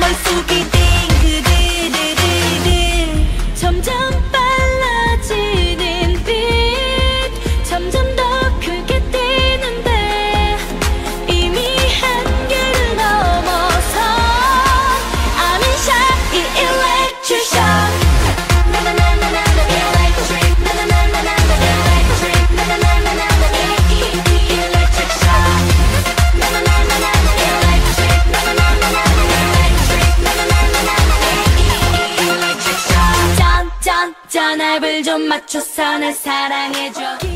Mời Suki 진짜 날불 좀 맞춰서 날 사랑해줘.